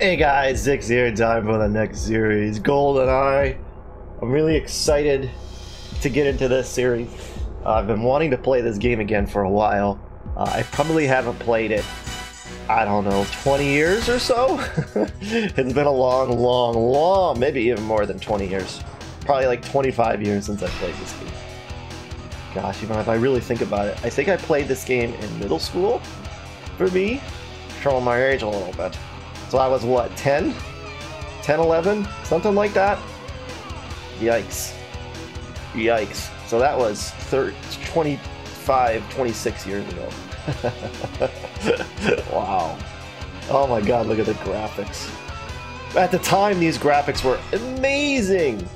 Hey guys, Zix here, time for the next series, GoldenEye. I'm really excited to get into this series. Uh, I've been wanting to play this game again for a while. Uh, I probably haven't played it, I don't know, 20 years or so? it's been a long, long, long, maybe even more than 20 years. Probably like 25 years since I played this game. Gosh, even if I really think about it, I think I played this game in middle school, for me. Showing my age a little bit. So I was what, 10? 10, 11? Something like that? Yikes. Yikes. So that was 30, 25, 26 years ago. wow. Oh my god, look at the graphics. At the time, these graphics were amazing!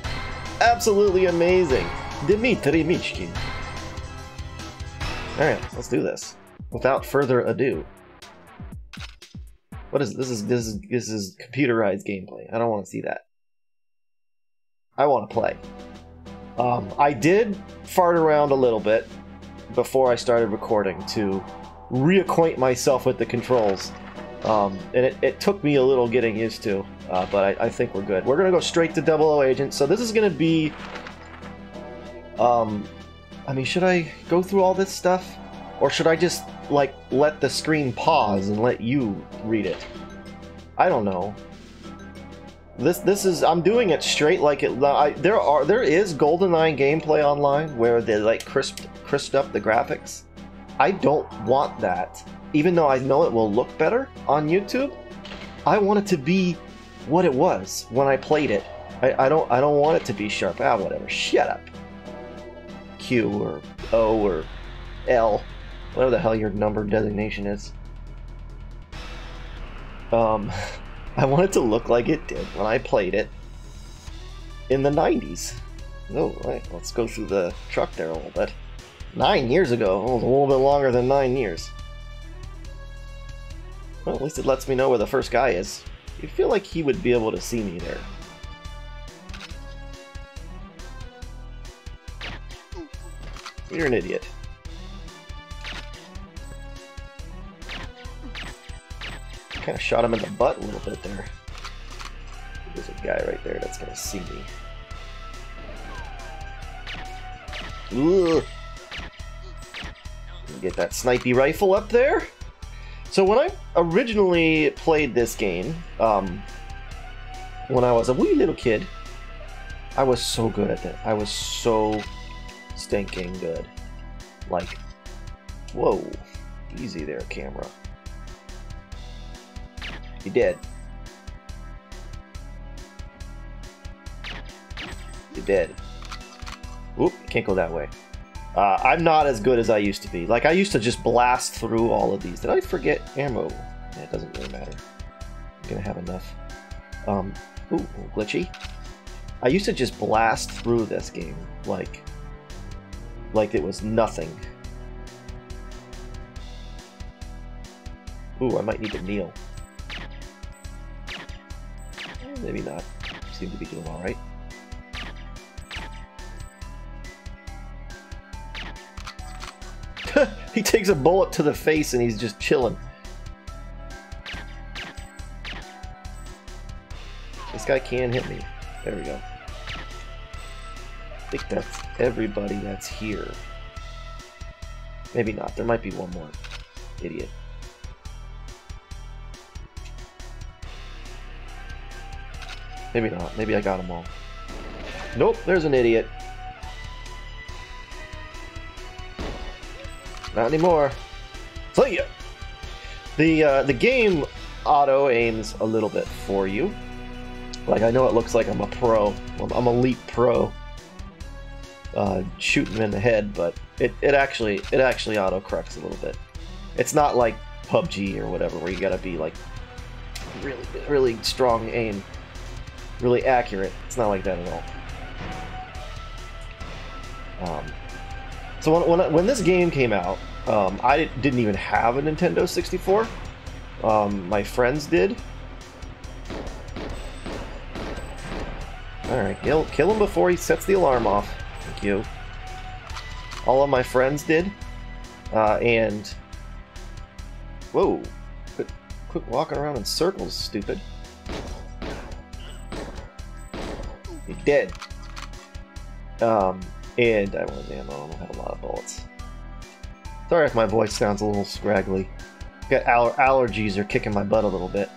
Absolutely amazing. Dmitry Mishkin. Alright, let's do this. Without further ado. What is this? Is this is this is computerized gameplay? I don't want to see that. I want to play. Um, I did fart around a little bit before I started recording to reacquaint myself with the controls, um, and it, it, took me a little getting used to, uh, but I, I, think we're good. We're gonna go straight to Double O Agent. So this is gonna be. Um, I mean, should I go through all this stuff, or should I just like let the screen pause and let you read it. I don't know. This this is I'm doing it straight like it. I, there are there is GoldenEye gameplay online where they like crisp crisped up the graphics. I don't want that, even though I know it will look better on YouTube. I want it to be what it was when I played it. I, I don't I don't want it to be sharp. Ah, whatever. Shut up. Q or O or L whatever the hell your number designation is. Um, I want it to look like it did when I played it in the 90s. Oh, right, let's go through the truck there a little bit. Nine years ago. Oh, a little bit longer than nine years. Well, at least it lets me know where the first guy is. You feel like he would be able to see me there. You're an idiot. Kind of shot him in the butt a little bit there. There's a guy right there that's gonna see me. Ugh. Get that snipey rifle up there. So when I originally played this game, um, when I was a wee little kid, I was so good at it. I was so stinking good. Like, whoa, easy there, camera. You did. You did. Oop, can't go that way. Uh, I'm not as good as I used to be. Like, I used to just blast through all of these. Did I forget ammo? Yeah, it doesn't really matter. I'm gonna have enough. Um, ooh, glitchy. I used to just blast through this game, like, like it was nothing. Ooh, I might need to kneel. Maybe not. Seem to be doing alright. he takes a bullet to the face and he's just chilling. This guy can hit me. There we go. I think that's everybody that's here. Maybe not. There might be one more. Idiot. Maybe not. Maybe I got them all. Nope, there's an idiot. Not anymore. See ya! The, uh, the game auto aims a little bit for you. Like, I know it looks like I'm a pro. I'm a elite pro. Uh, shooting in the head, but it, it actually it actually auto corrects a little bit. It's not like PUBG or whatever where you gotta be like really really strong aim really accurate. It's not like that at all. Um, so when, when, when, this game came out, um, I didn't even have a Nintendo 64. Um, my friends did. Alright, kill, kill him before he sets the alarm off. Thank you. All of my friends did. Uh, and... Whoa. Quit, quit walking around in circles, stupid. Dead. Um, and I want ammo. I don't have a lot of bullets. Sorry if my voice sounds a little scraggly. Got aller allergies are kicking my butt a little bit.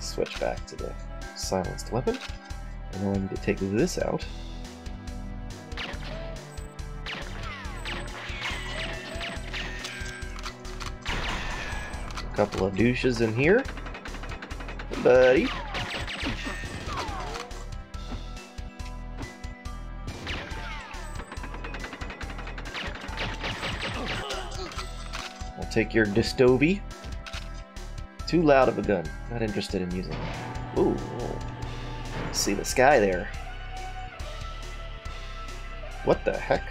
Switch back to the silenced weapon. And I need to take this out. A couple of douches in here. Buddy. Take your Distovie. Too loud of a gun. Not interested in using it. Ooh. See the sky there. What the heck?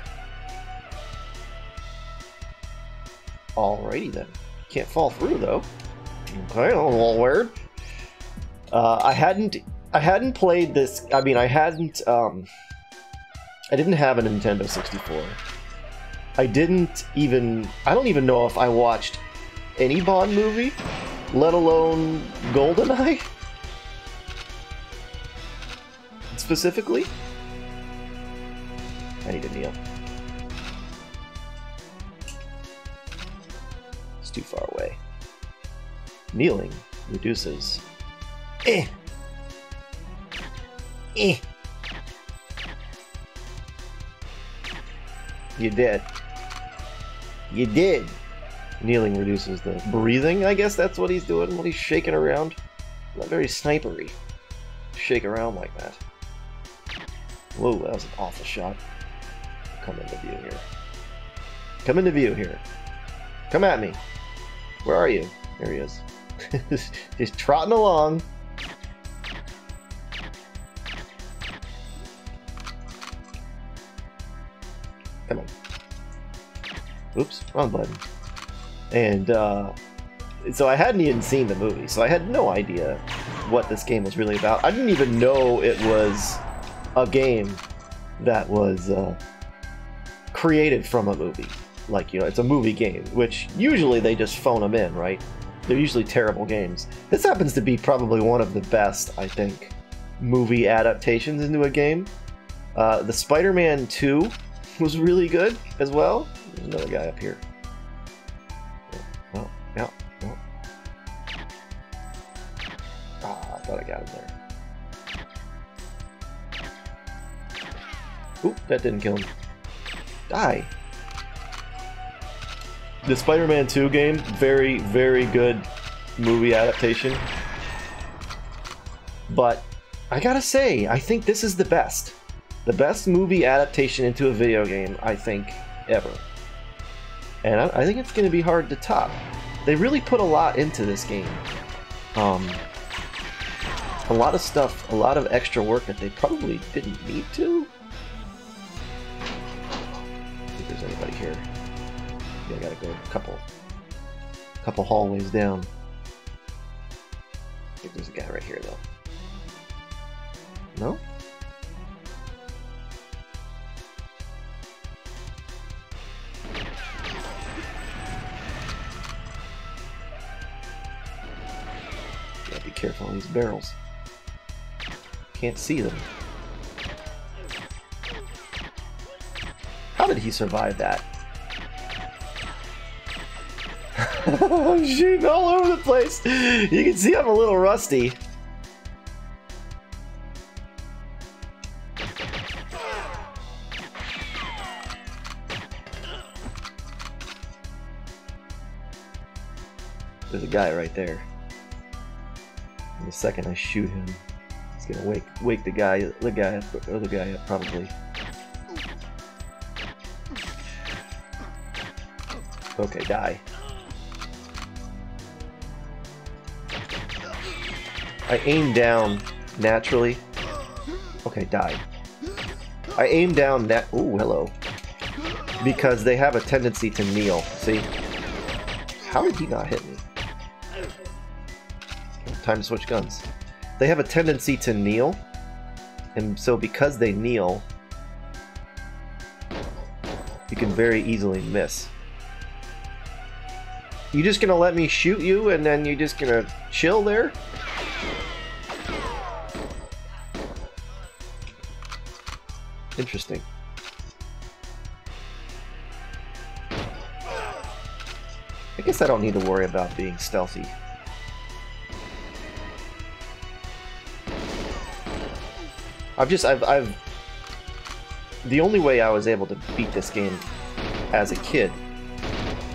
Alrighty then. Can't fall through though. Okay, a little weird. Uh, I hadn't I hadn't played this. I mean, I hadn't. Um, I didn't have a Nintendo 64. I didn't even. I don't even know if I watched any Bond movie, let alone GoldenEye. Specifically, I need to kneel. It's too far away. Kneeling reduces. Eh. Eh. You did. You did. Kneeling reduces the breathing. I guess that's what he's doing when he's shaking around. Not very snipery. Shake around like that. Whoa, that was an awful shot. Come into view here. Come into view here. Come at me. Where are you? There he is. Just trotting along. Wrong button. And uh, so I hadn't even seen the movie, so I had no idea what this game was really about. I didn't even know it was a game that was uh, created from a movie. Like, you know, it's a movie game, which usually they just phone them in, right? They're usually terrible games. This happens to be probably one of the best, I think, movie adaptations into a game. Uh, the Spider-Man 2 was really good as well. There's another guy up here. Oh, yeah. Oh. Ah, I thought I got him there. Oop, that didn't kill him. Die. The Spider-Man 2 game, very, very good movie adaptation. But I gotta say, I think this is the best. The best movie adaptation into a video game, I think, ever. And I, I think it's going to be hard to top. They really put a lot into this game. Um, a lot of stuff, a lot of extra work that they probably didn't need to. if there's anybody here. Yeah, I gotta go a couple, a couple hallways down. I think there's a guy right here, though. No? These barrels. Can't see them. How did he survive that? I'm shooting all over the place. You can see I'm a little rusty. There's a guy right there. The second I shoot him, it's gonna wake wake the guy the guy up, other guy up probably. Okay, die. I aim down naturally. Okay, die. I aim down that. Ooh, hello. Because they have a tendency to kneel. See? How did he not hit me? Time to switch guns. They have a tendency to kneel, and so because they kneel, you can very easily miss. You just gonna let me shoot you and then you just gonna chill there? Interesting. I guess I don't need to worry about being stealthy. I've just, I've, I've... The only way I was able to beat this game as a kid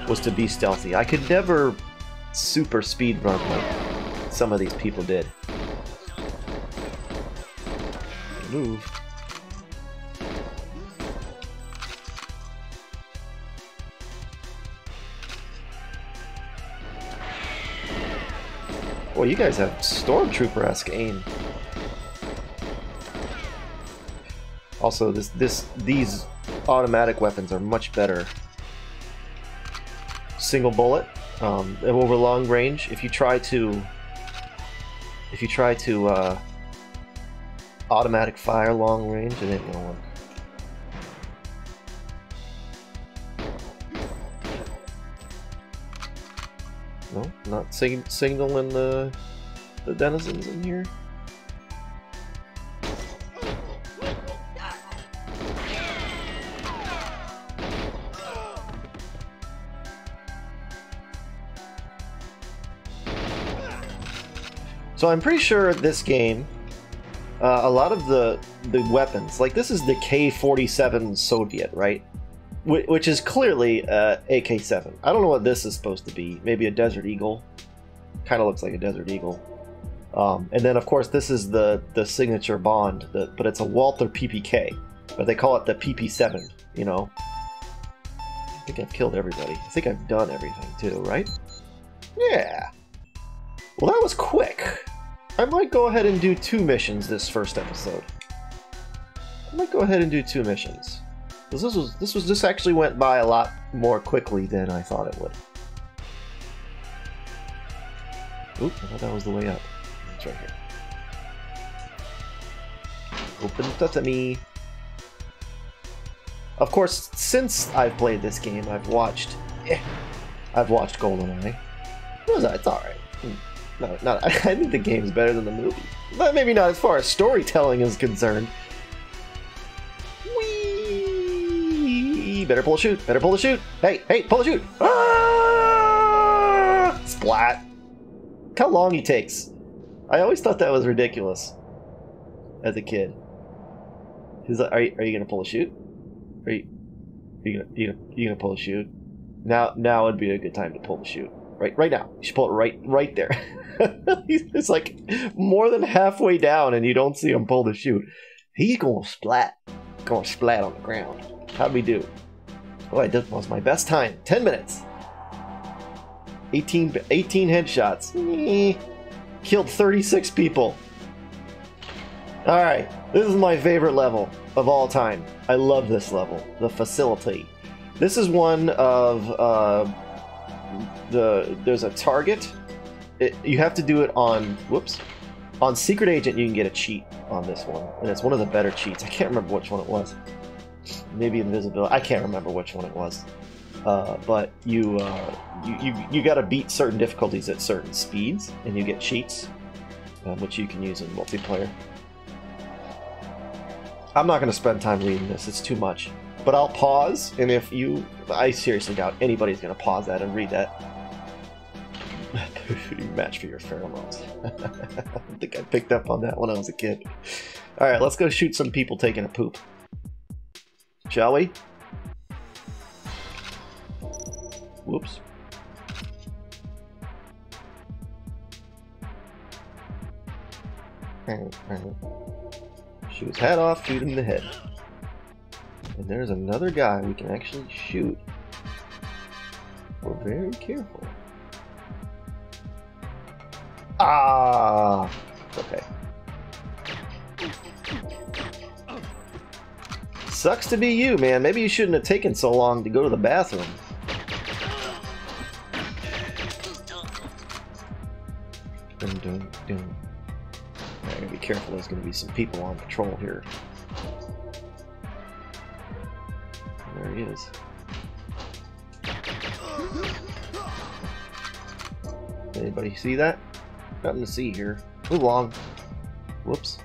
was to be stealthy. I could never super speed run like some of these people did. Move. Well, you guys have stormtrooper-esque aim. Also, this this these automatic weapons are much better. Single bullet, um, over long range. If you try to, if you try to uh, automatic fire long range, it ain't gonna work. No, not sig signaling the the denizens in here. So I'm pretty sure this game, uh, a lot of the the weapons, like this is the K-47 Soviet, right? Wh which is clearly uh, AK-7. I don't know what this is supposed to be. Maybe a Desert Eagle. Kind of looks like a Desert Eagle. Um, and then of course this is the the signature Bond, the, but it's a Walther PPK, but they call it the PP7. You know. I think I've killed everybody. I think I've done everything too, right? Yeah. Well, that was quick. I might go ahead and do two missions this first episode. I might go ahead and do two missions. Because This was this was this actually went by a lot more quickly than I thought it would. Oop, I thought that was the way up. It's right here. Open sesame. Of course, since I've played this game, I've watched. Eh, I've watched GoldenEye. It was, it's alright. No, not. I think the game's better than the movie. But maybe not as far as storytelling is concerned. Whee! Better pull a chute. Better pull a chute. Hey, hey, pull a chute. Ah! Splat. Look how long he takes. I always thought that was ridiculous as a kid. He's like, are you, are you gonna pull a chute? Are you, you gonna, you you gonna pull a chute? Now, now would be a good time to pull the chute. Right, right now. You should pull it right, right there. He's like more than halfway down, and you don't see him pull the chute. He's gonna splat, gonna splat on the ground. How'd we do? Boy, that was my best time. Ten minutes. 18, 18 headshots. Killed 36 people. Alright, this is my favorite level of all time. I love this level, the facility. This is one of uh, the. There's a target. It, you have to do it on whoops on secret agent you can get a cheat on this one. And it's one of the better cheats. I can't remember which one it was. Maybe invisibility. I can't remember which one it was. Uh, but you, uh, you you you got to beat certain difficulties at certain speeds and you get cheats uh, which you can use in multiplayer. I'm not going to spend time reading this. It's too much but i'll pause and if you i seriously doubt anybody's going to pause that and read that match for your pheromones. I think I picked up on that when I was a kid. Alright, let's go shoot some people taking a poop. Shall we? Whoops. Shoot his hat off, shoot him in the head. And there's another guy we can actually shoot. We're very careful. Ah! Okay. Sucks to be you, man. Maybe you shouldn't have taken so long to go to the bathroom. Dun, dun, dun. I gotta be careful, there's gonna be some people on patrol here. Anybody see that? Nothing to see here. Move along. Whoops.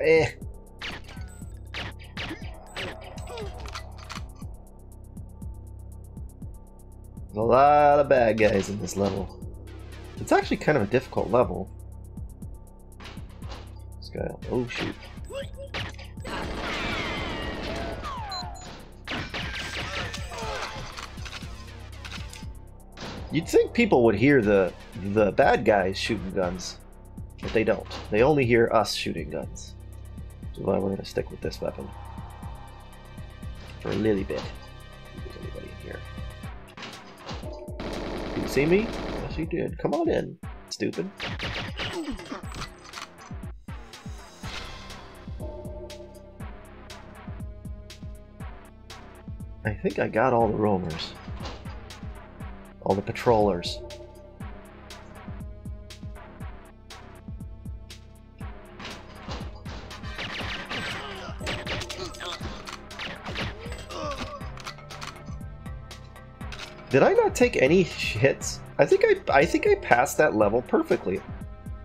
Eh. There's a lot of bad guys in this level. It's actually kind of a difficult level. This guy. Oh shoot. You'd think people would hear the the bad guys shooting guns, but they don't. They only hear us shooting guns. Why we're gonna stick with this weapon. For a little bit. There's anybody in here. You see me? Yes you did. Come on in, stupid. I think I got all the roamers. All the patrollers. Did I not take any hits? I think I I think I passed that level perfectly.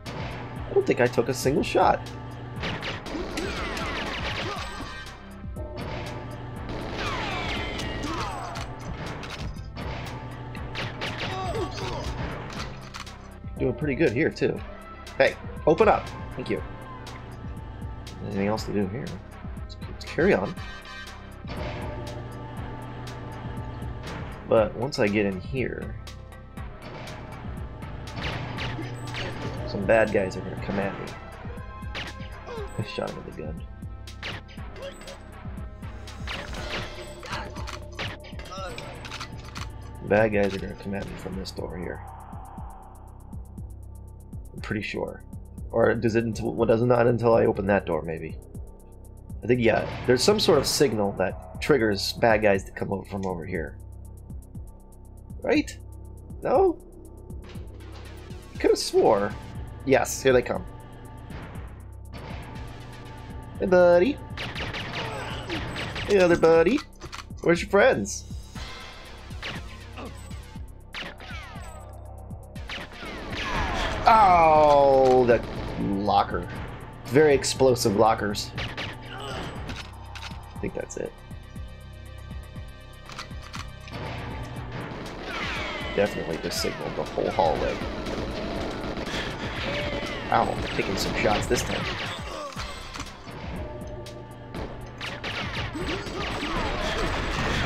I don't think I took a single shot. Doing pretty good here too. Hey, open up. Thank you. Anything else to do here? Let's, carry on. But once I get in here, some bad guys are going to come at me. I shot him with a gun. Bad guys are going to come at me from this door here. I'm pretty sure. Or does it until does it not until I open that door maybe? I think yeah, there's some sort of signal that triggers bad guys to come over from over here. Right? No? I could have swore. Yes, here they come. Hey buddy. Hey other buddy. Where's your friends? Oh, the locker. Very explosive lockers. I think that's it. Definitely just signaled the whole hallway. Ow, I'm taking some shots this time.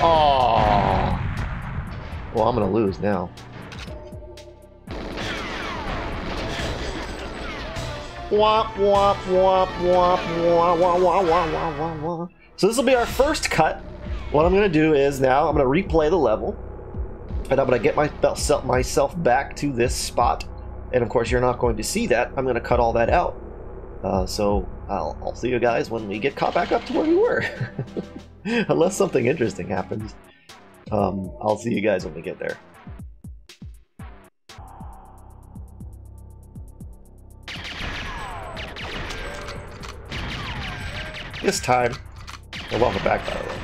Oh. Well, I'm gonna lose now. Womp womp womp womp womp womp womp womp womp womp. So this will be our first cut. What I'm gonna do is now I'm gonna replay the level, and I'm gonna get myself back to this spot. And of course, you're not going to see that. I'm gonna cut all that out. Uh, so I'll, I'll see you guys when we get caught back up to where we were. Unless something interesting happens. Um, I'll see you guys when we get there. This time, well, welcome back by the way.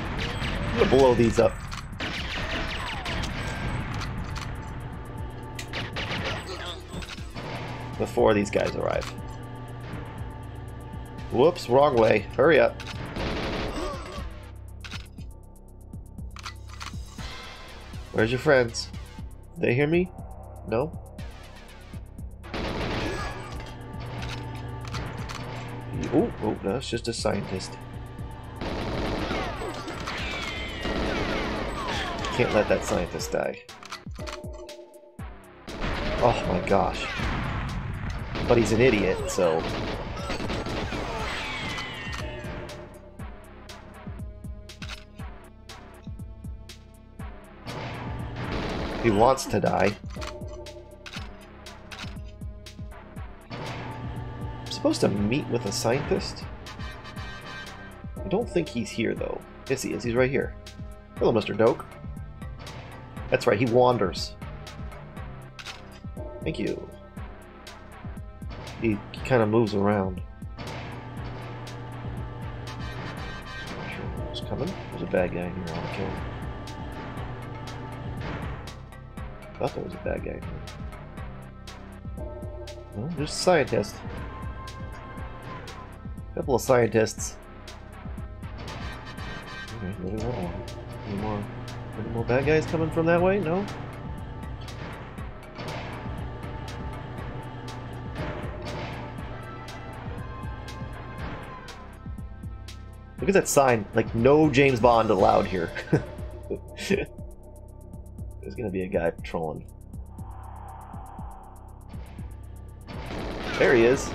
I'm gonna blow these up. Before these guys arrive. Whoops, wrong way. Hurry up. Where's your friends? They hear me? No? Oh, oh, it's just a scientist. Can't let that scientist die. Oh my gosh. But he's an idiot, so... He wants to die. I'm supposed to meet with a scientist? I don't think he's here, though. Yes, he is. He's right here. Hello, Mr. Doak. That's right, he wanders. Thank you. He, kind of moves around. coming. There's a bad guy here. I to kill him. Thought there was a bad guy. Well, there's a scientist. Couple of scientists. Okay, moving on. Any more, any more bad guys coming from that way? No? Look at that sign. Like, no James Bond allowed here. There's gonna be a guy patrolling. There he is.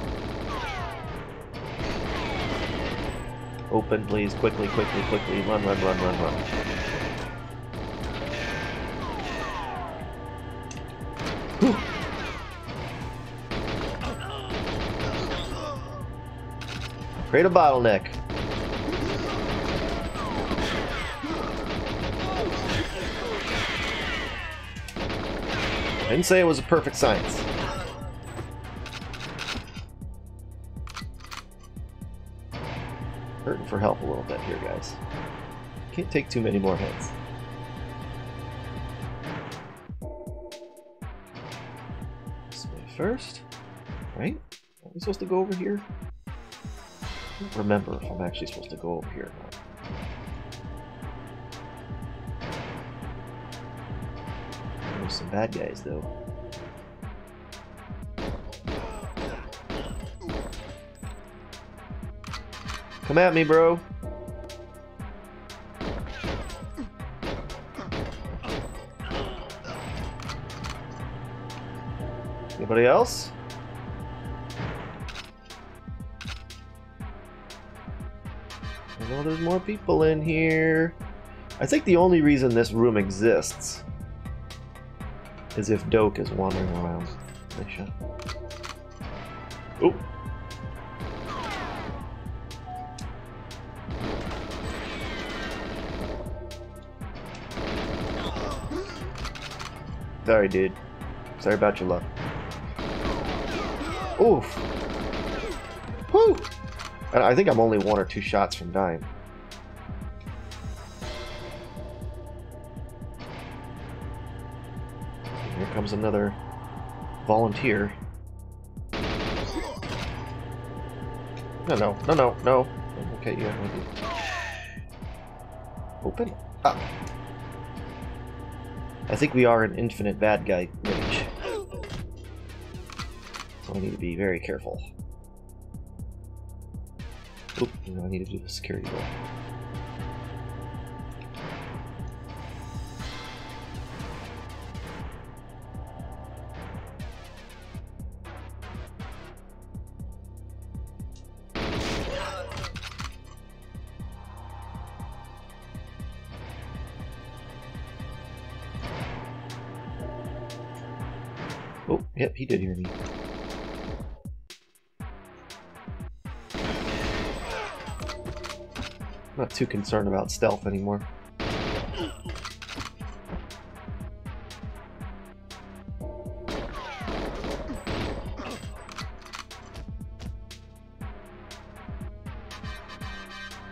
Open, please. Quickly, quickly, quickly. Run, run, run, run, run. Create a bottleneck. Didn't say it was a perfect science. Hurting for help a little bit here, guys. Can't take too many more hits. This way first. Right? Are we supposed to go over here? I don't remember if I'm actually supposed to go over here There's some bad guys, though. Come at me, bro. Anybody else? I know there's more people in here. I think the only reason this room exists is if Doak is wandering around. Nice shot. Oh. Sorry, dude. Sorry about your luck. Oof. Whew. I think I'm only one or two shots from dying. Comes another volunteer. No, no, no, no, no. Okay, yeah, maybe. Open up. I think we are an infinite bad guy range. So I need to be very careful. Oop, I need to do the security door. Too concerned about stealth anymore.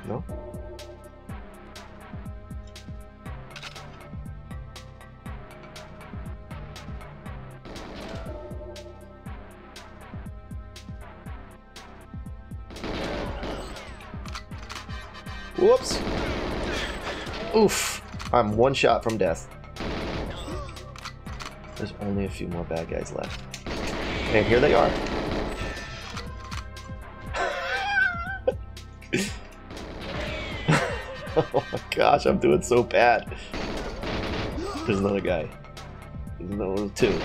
No? Whoops. Oof. I'm one shot from death. There's only a few more bad guys left. And here they are. oh my gosh, I'm doing so bad. There's another guy. There's another two.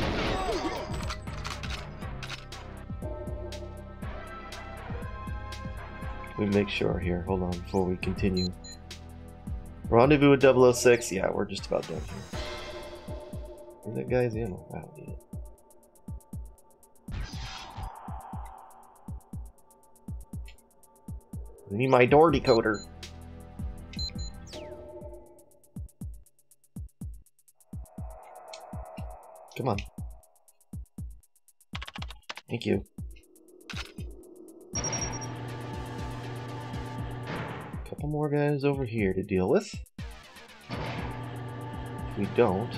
We make sure here. Hold on before we continue. Rendezvous with 006. Yeah, we're just about done here. Where's that guy's ammo? I don't need it. I need my door decoder. Come on. Thank couple more guys over here to deal with. If we don't,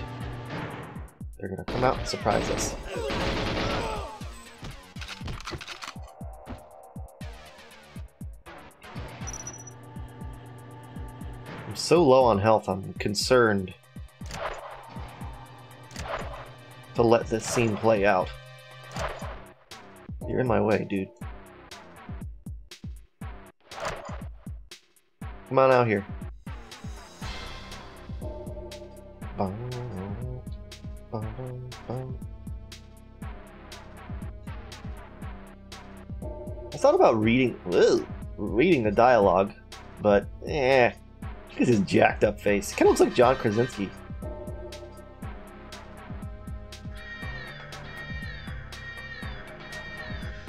they're gonna come out and surprise us. I'm so low on health, I'm concerned to let this scene play out. You're in my way, dude. Come on out here. I thought about reading ugh, reading the dialogue, but eh. Look at his jacked up face. Kind of looks like John Krasinski.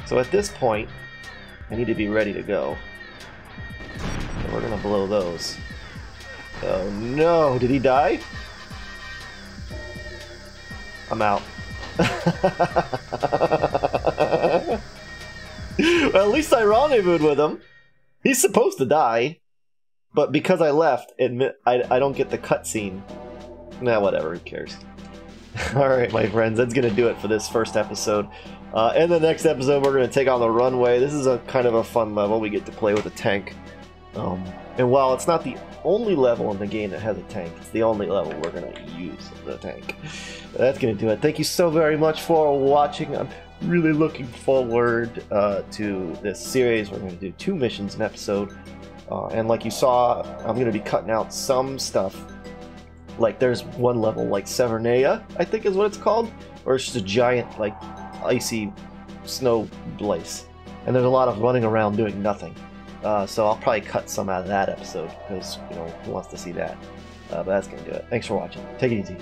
So at this point, I need to be ready to go. Gonna blow those. Oh no, did he die? I'm out. well, at least I rendezvoused with him. He's supposed to die. But because I left, admit I, I don't get the cutscene. Nah, whatever, who cares? Alright, my friends, that's gonna do it for this first episode. Uh, in the next episode, we're going to take on the runway. This is a kind of a fun level. We get to play with a tank. Um, and while it's not the only level in the game that has a tank, it's the only level we're going to use the tank. That's going to do it. Thank you so very much for watching. I'm really looking forward uh, to this series. We're going to do two missions an episode. Uh, and like you saw, I'm going to be cutting out some stuff. Like there's one level, like Severnaya, I think is what it's called. Or it's just a giant, like, icy snow place. And there's a lot of running around doing nothing. Uh, so I'll probably cut some out of that episode because, you know, who wants to see that? Uh, but that's going to do it. Thanks for watching. Take it easy.